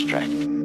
abstract.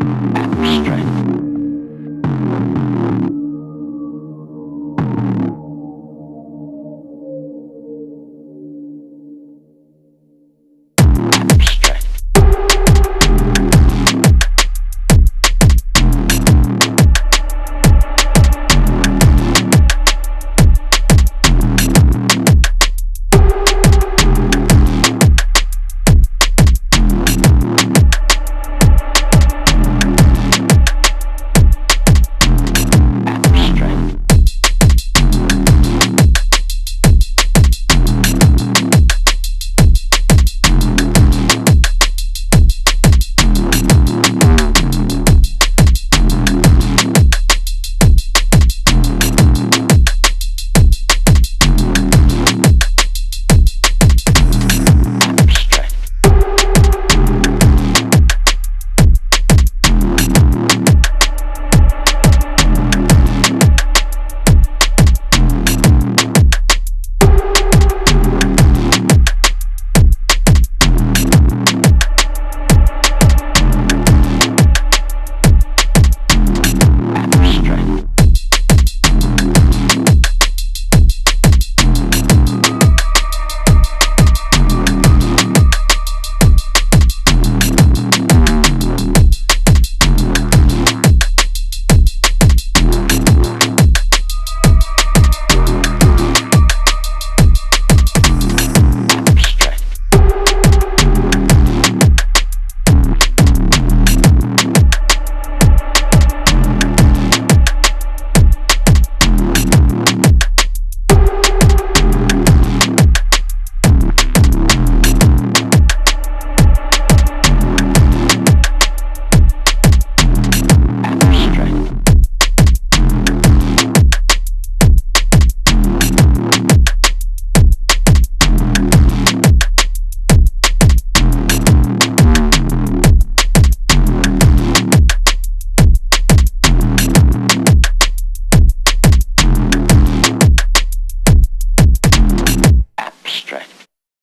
and strength.